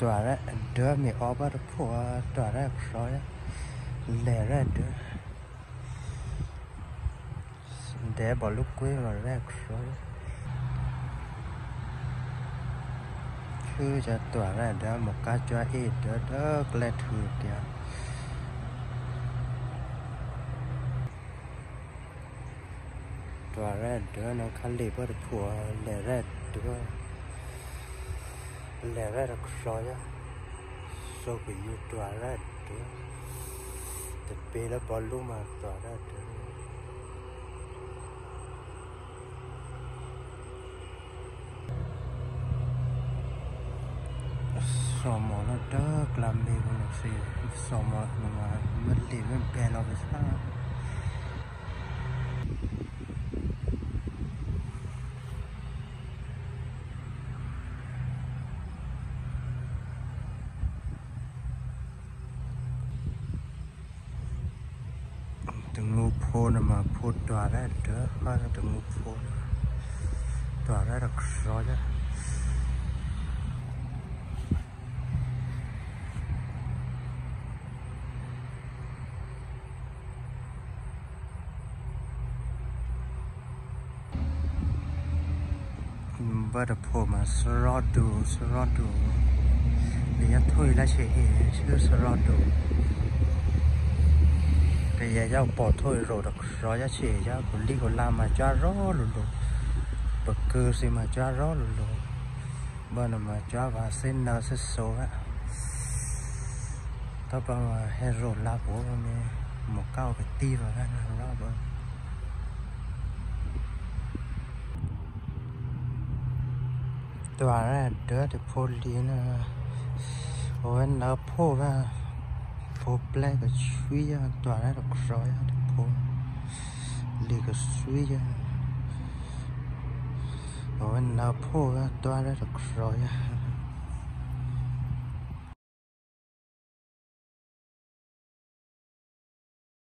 ตัวละเดือมีออบาร์ผัวตัวละร้อยเหลือละเดือเดี๋ยวบอกลูกกุ้ยมาแรกร้อยคือจะตัวละเดือหมกกาจ้าเอเดือเดือเกล็ดหืดเดียว tòa ra đứa nó khăn lì bớt phùa để ra đứa level of soil, so we you to a red the beta baluma to a red Somon ada kelam ni pun masih somon nama mesti pun pen office lah. từng ngô phôn mà phôn tỏa ra đỡ mà từng ngô phôn tỏa ra được rồi chứ vợ đập phổ mà sờ đồ sờ đồ để thôi là chị hiểu chứ sờ đồ thì giờ bỏ thôi rồi được rồi giá chỉ giá của đi của làm mà cho rõ luôn luôn bậc cư gì mà cho rõ luôn luôn bên mà cho và xin nào sẽ số á tao bảo mà hero là của mình một cao cái ti vào cái nào đó bên tòa ra đứa thì phô lý nè ôi nó phô vào phố Black suy ra tòa ra được rồi thì phố liệt suy ra rồi nào phố tòa ra